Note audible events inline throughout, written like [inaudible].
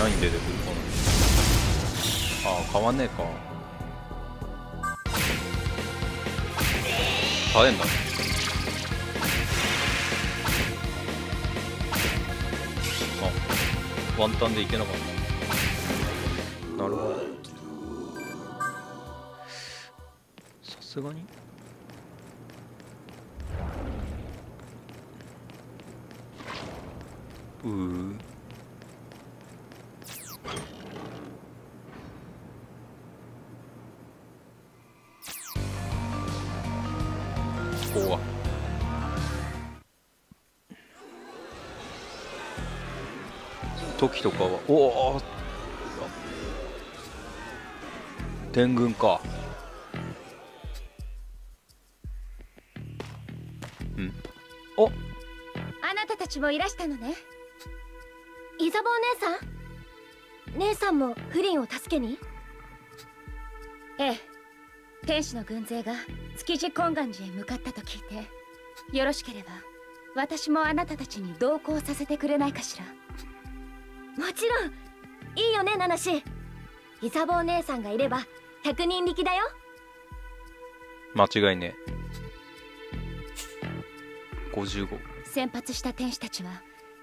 何出てくるかなああ変わんねえか。耐えんだ。あワンタンでいけなかった。なるほど。さすがに。うー時とかはおお天軍か。うん。お。あなたたちもいらしたのね。イザボー姉さん？姉さんもフリンを助けに？ええ。天使の軍勢が築地金岩寺へ向かったと聞いてよろしければ私もあなたたちに同行させてくれないかしら。もちろん。いいよねナナシ。イザボー姉さんがいれば100人力だよ。間違いねえ。55先発した天使たちは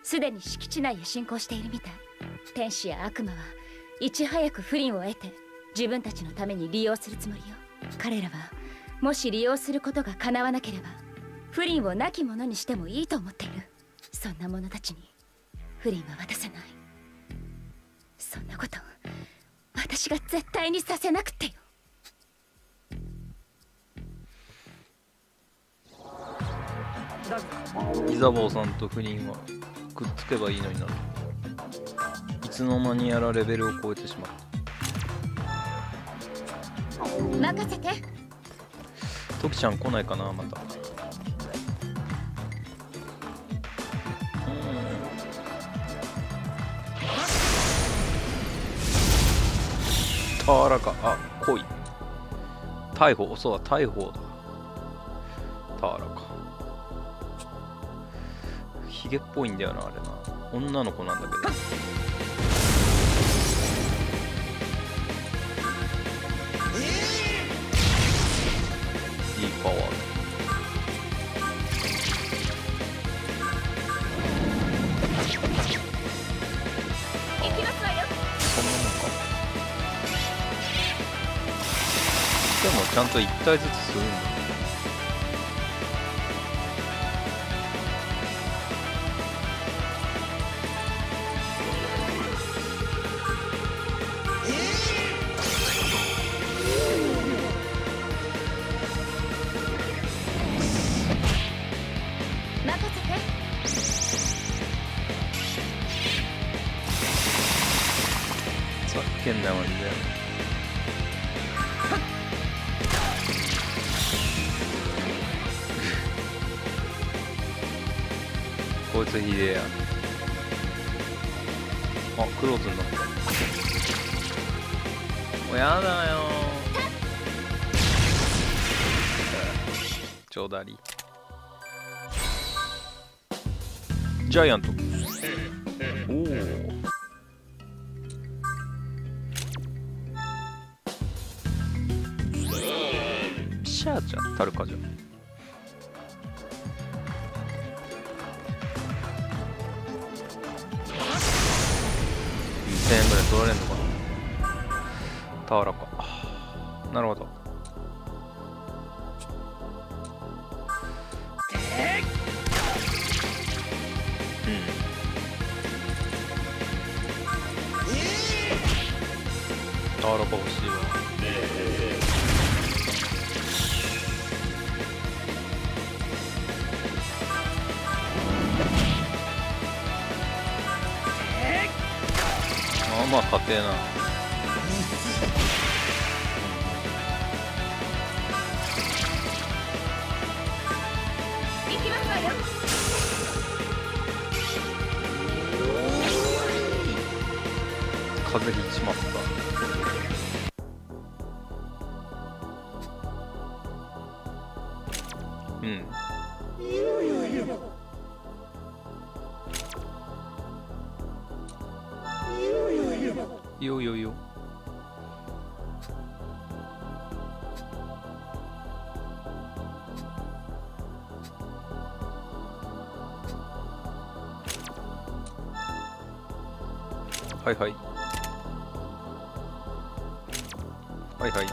すでに敷地内へ侵攻しているみたい。天使や悪魔はいち早く不倫を得て自分たちのために利用するつもりよ。彼らはもし利用することが叶わなければ不倫を亡き者にしてもいいと思っている。そんな者たちに不倫は渡せないそんなこと私が絶対にさせなくてよ。イザボーさんと不倫はくっつけばいいのになる。いつの間にやらレベルを超えてしまった。任せて。トキちゃん来ないかなまたターラか。あ来い。逮捕そうだ逮捕だ。ターラか。ヒゲっぽいんだよなあれな。女の子なんだけど。ちゃんと1体ずつするんだ。クローズになった。もうやだよ。ちょうだりジャイアント。2000円ぐらい取られんのか。な俵かなるほど。うん。俵か。欲しいわ。まあまあ勝てえな風邪ひちまった。うん。いいよいいよいいよはいはいはいはい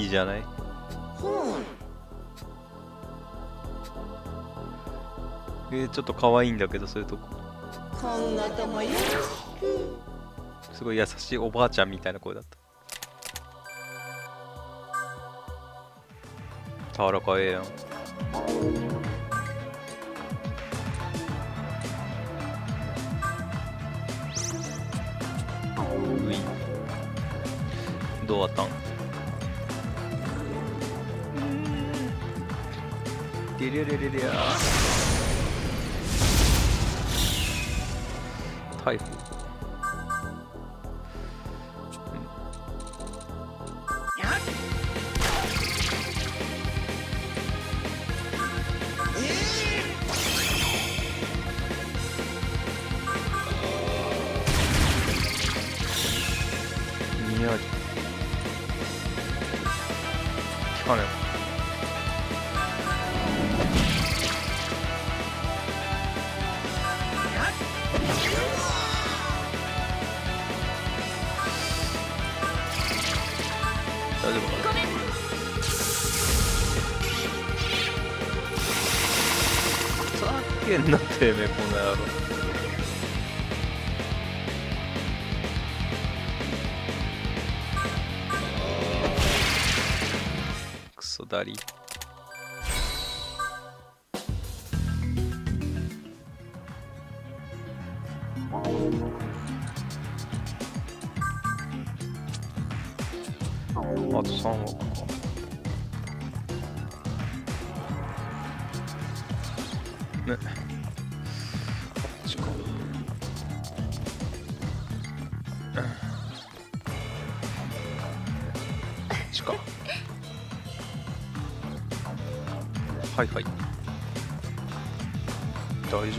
いいじゃない？えー、ちょっと可愛いんだけどそういうとこ。すごい優しいおばあちゃんみたいな声だった。俵かええやんうい。どうあった？んデレレレレふざけんなてめこの野郎。クソだり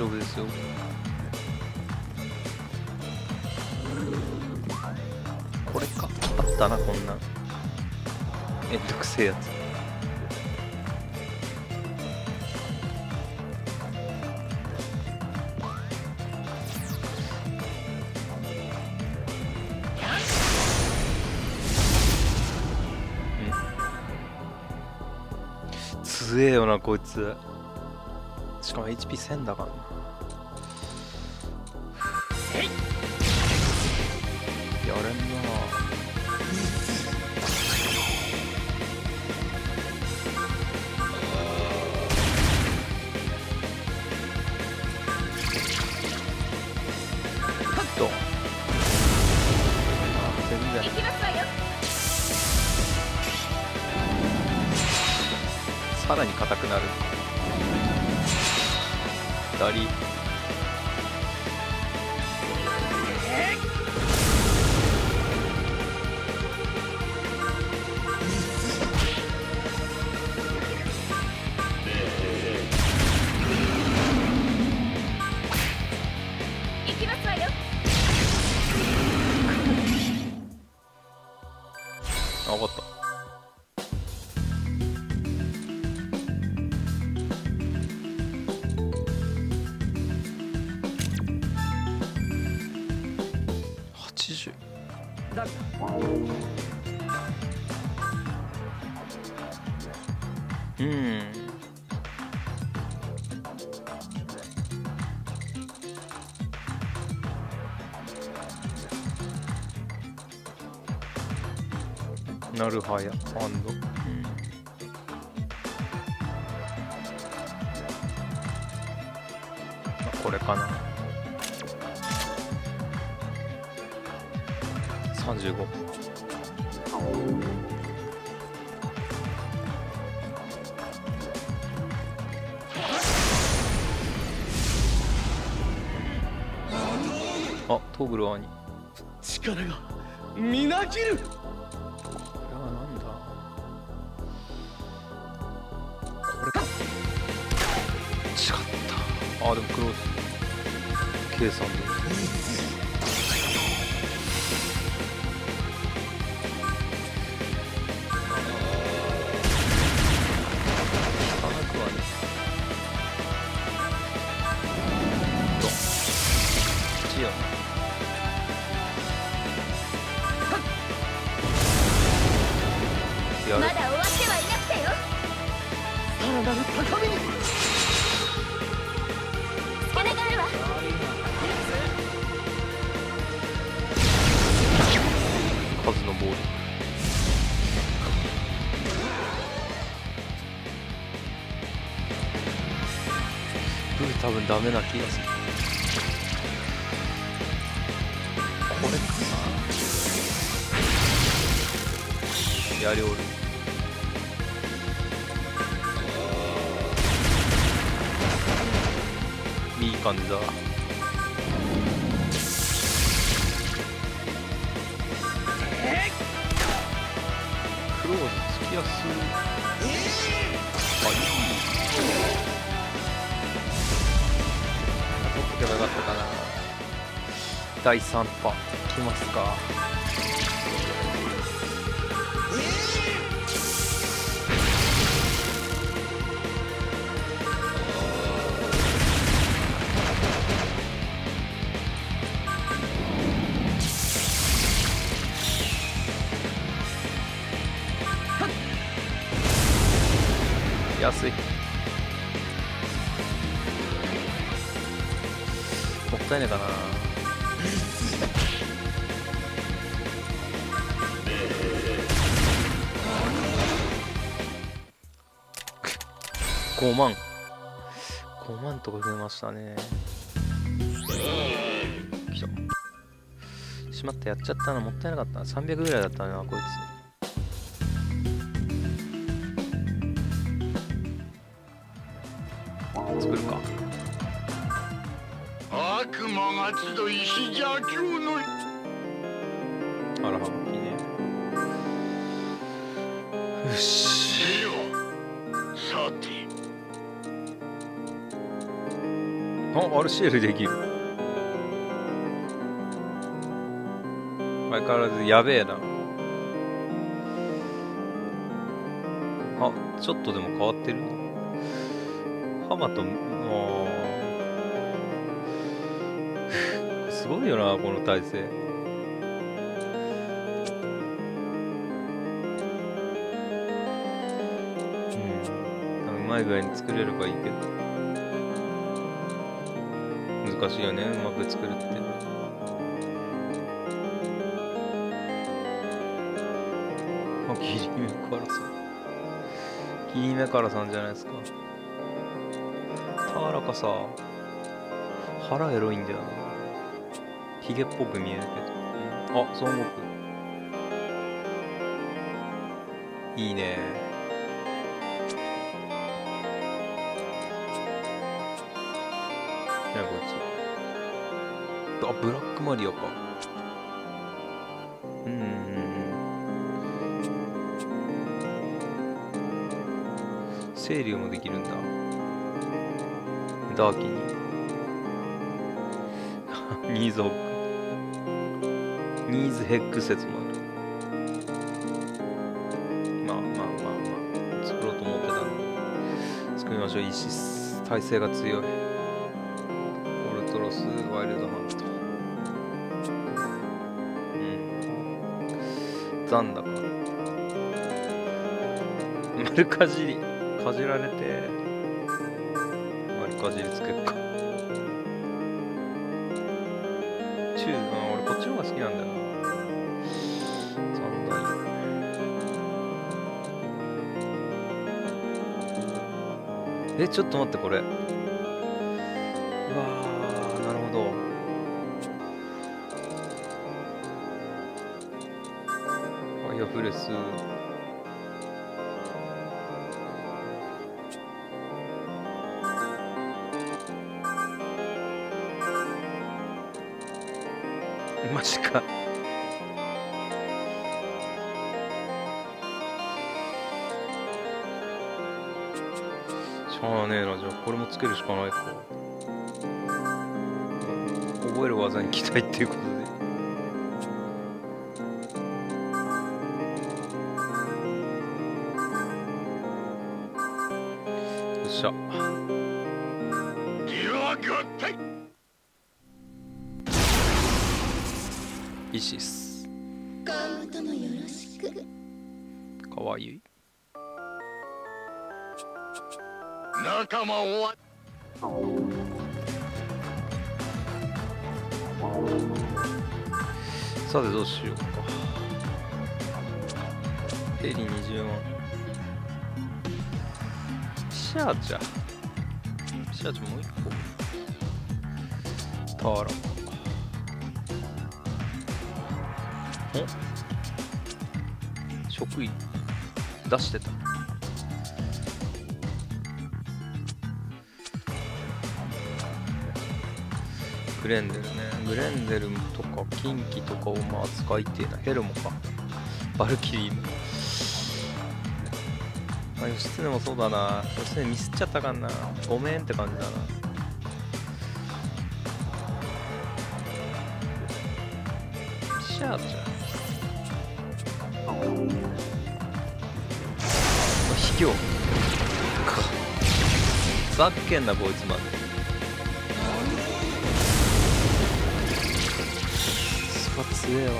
丈夫ですよ。これか。あったなこんな。めんどくせえやつ。うん強えよなこいつ。しかも HP1000 だからな。なるはやアンド、うん、あこれかな。35あトグル兄。こ力がみなぎる。あでもクロス計算で。数の暴力ブー多分ダメな気がする。これかな。やりおる。いい感じだやすい。あい取っとけばよかったかな。第3波。きますか。安い。もったいないかな。5万5万とか増えましたね。しまった。やっちゃったなもったいなかった。な300ぐらいだったなこいつ。死邪教のあらはきね。よし。よさて。あ RCL できる。相変わらずやべえな。あちょっとでも変わってるハマともうごいよなこの体勢。うん。うまい具合に作れればいいけど。難しいよねうまく作るって。あギリメからさんギリメからさんじゃないですか。田中さ。腹エロいんだよな。ヒゲっぽく見えるけど、うん。あ孫悟空いいね。何やこいつあブラックマリアか。うんうんうん整理もできるんだ。ダーキに [laughs] ニーズホックニーズヘック説もある。まあまあまあまあ。作ろうと思ってたので作りましょういいし耐性が強い。オルトロスワイルドハント。うん。残高。丸かじり。かじられて。丸かじりつけっか。ちょっと待ってこれ。うわーなるほど。ファイアプレス。らこれもつけるしかないか。覚える技に期待っていうことで。よっしゃ。イシさてどうしようか。ヘリ20万。シャーチャシャーチャもう一個。ターラかお。職員。出してグレンデルね。グレンデルとかキンキとかをまあ使いてえな。ヘルモか。バルキリーも。あ義経もそうだな。義経ミスっちゃったかんな。ごめんって感じだな。シャーちゃん。卑怯。か。ふざけんなこいつまで。スパ強えわ。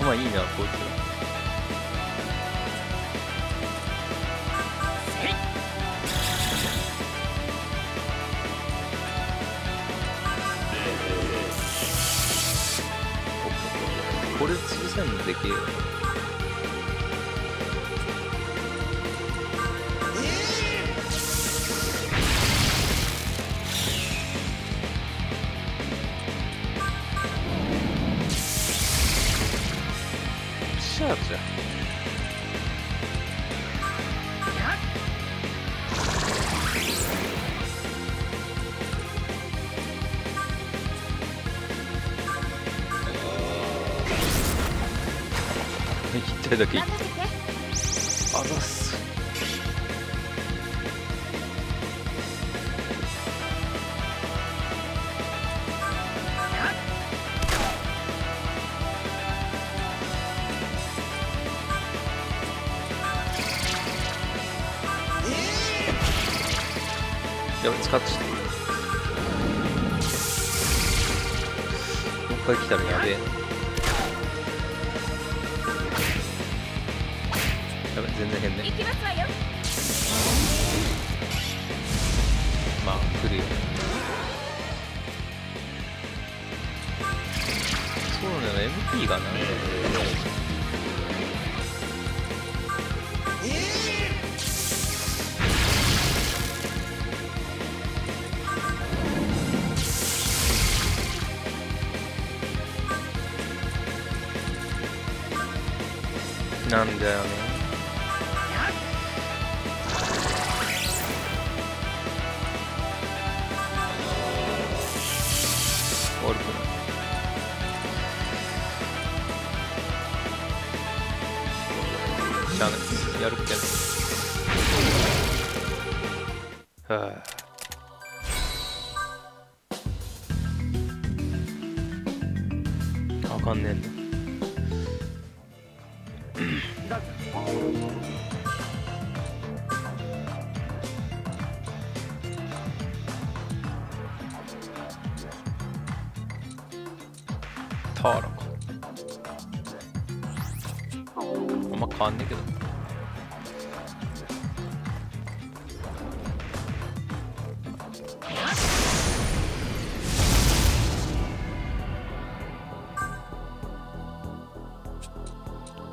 頭いいなこいつこれ潰せんのでけえよ一体だけ任せてあざっ。すやばい使ってしたもう一回来たらやべえ。なの MP がなんだよね。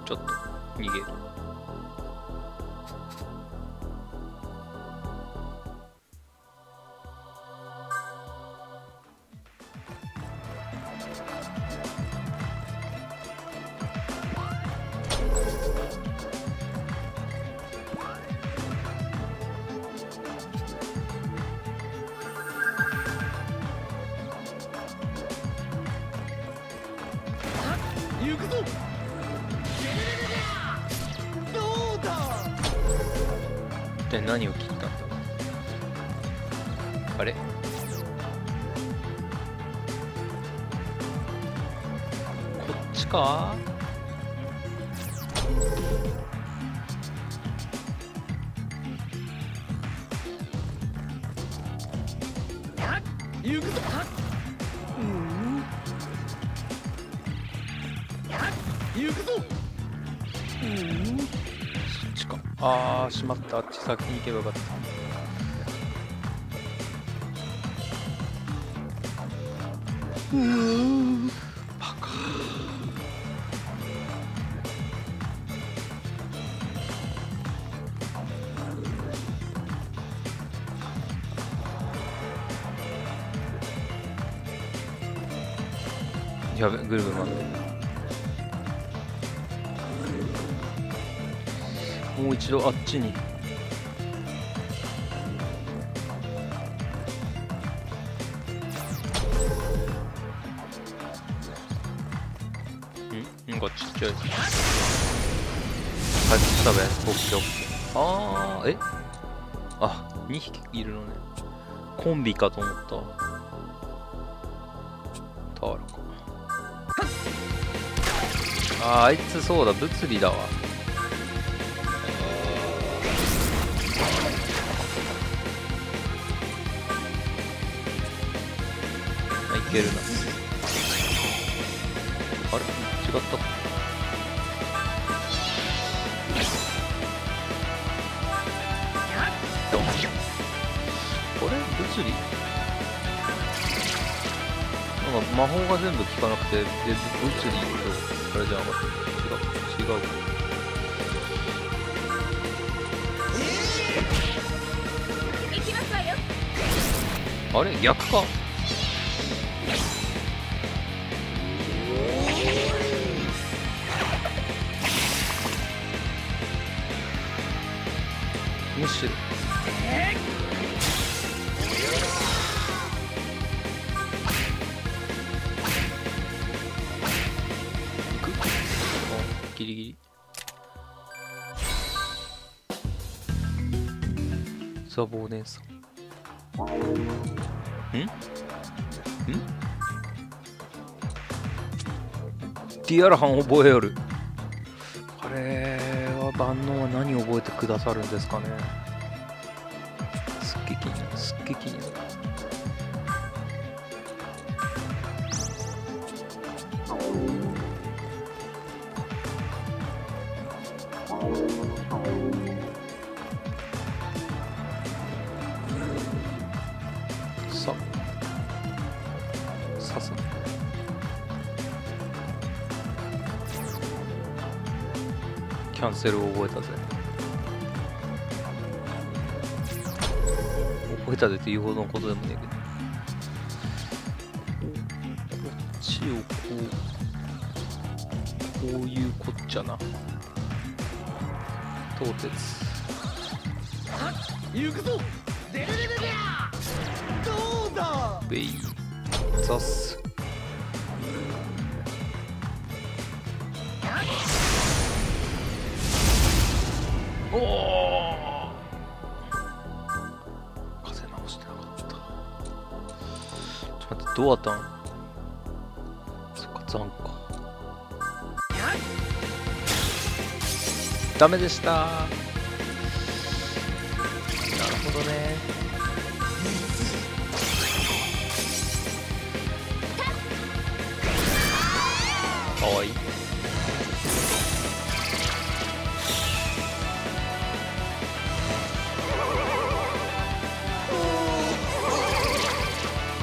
ちょっと逃げる。行くぞ。うん。そっちか。あーしまった。あっち先に行けばよかった。うん。バカ。やべぐるぐる回っ一度あっちに。ん？なんかちっちゃい回復したべ。オッケーオッケーあーえ？あ2匹いるのね。コンビかと思った。ターラかあーあいつそうだ。物理だわけるな。あれ？違った。これ？物理？なんか魔法が全部効かなくてで物理とあれじゃなかった。違う。違う。あれ？逆か？ザボお姉さん。ん？ん？ディアラハン覚えよる。あれは万能は何を覚えてくださるんですかね。すっげえ気になる。すっげえ気になるセルを覚えたぜ。覚えたぜっていうほどのことでもねえけど。こっちをこうこういうこっちゃな。東鉄。行くぞ。でれれれれどうだ？ベイ。ザスおお風直してなかった。ちょっと待ってどうやったんそっか残かダメでした。なるほどね。かわいい。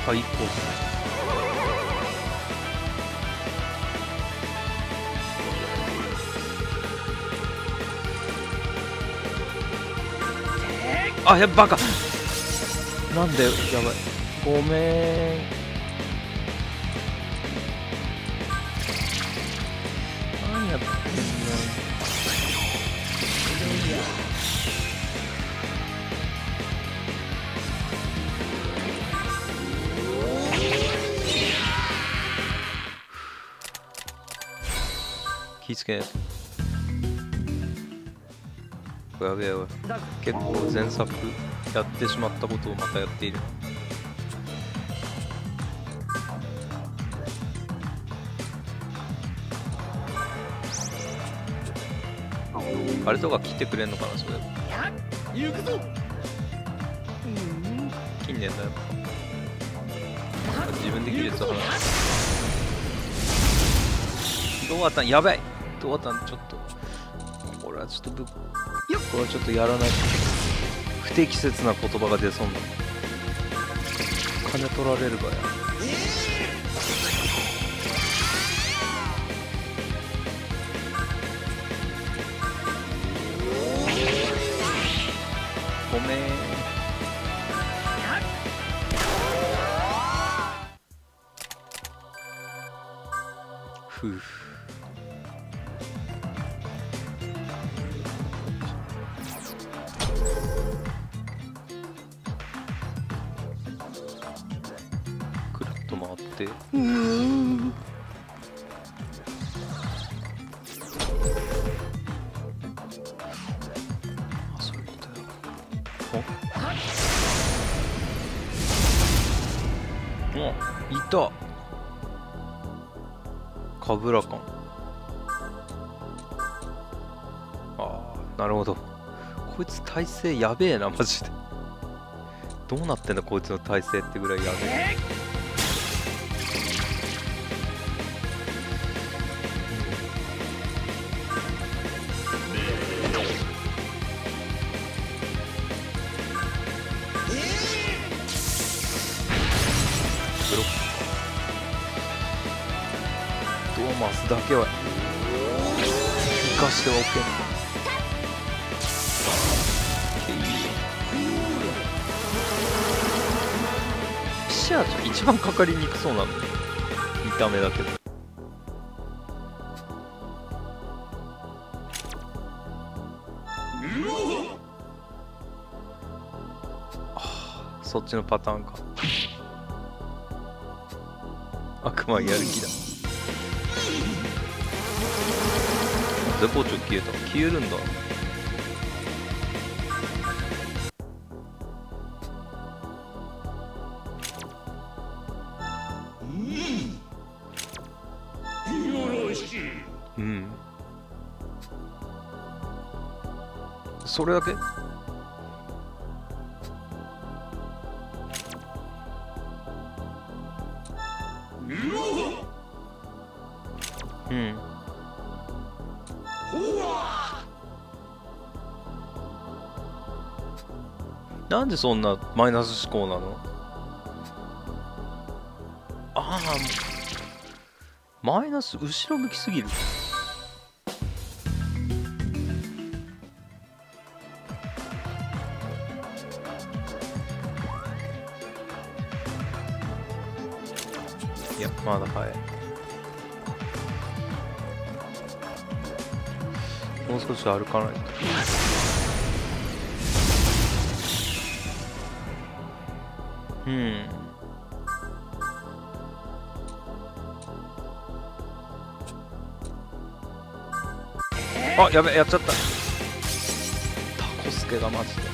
最高あやっバカ。なんでやばい。ごめん。気ぃつけ。こ構やべえよ結構前作やってしまったことをまたやっている。あれとか切ってくれんのかなそれ。行くぞ近年だよ。自分で切るやつは話どうたん？やばいトボタンちょっとこれはちょっとぶこれはちょっとやらない。不適切な言葉が出そうな金取られるかや。おおいた。かぶらかん。ああなるほど。こいつ体勢やべえなマジで。どうなってんだこいつの体勢ってぐらいやべえ。スだけは生かしてはおけんピシャージュ一番かかりにくそうなの見た目だけど。あーそっちのパターンか。悪魔やる気だ絶好調消えた消えるんだ？それだけ？なんでそんなマイナス思考なの？ああマイナス後ろ向きすぎる。いやまだ早い。もう少し歩かないと。うん。あやべやっちゃった。タコスケがマジで。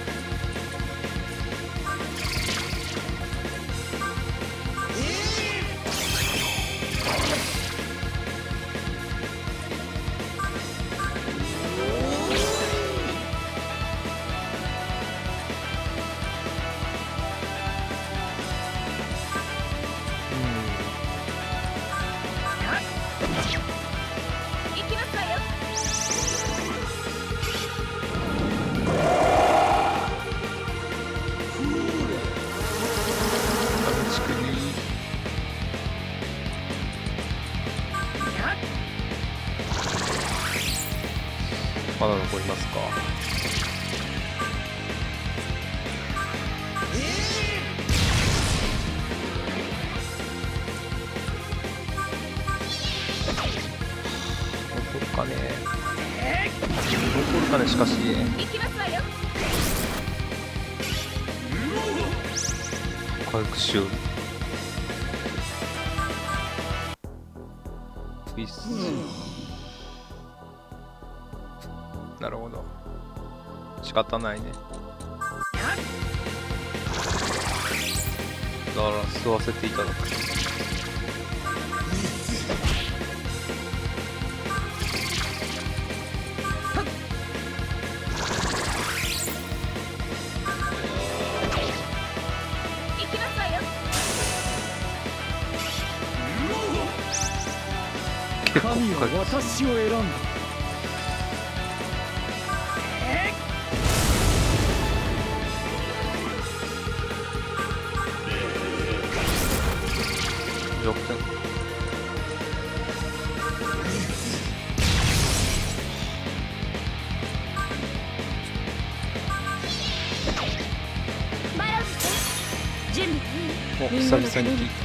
仕方ないね。だから吸わせていただく。行きますわよ。結構神はか私を選んだお久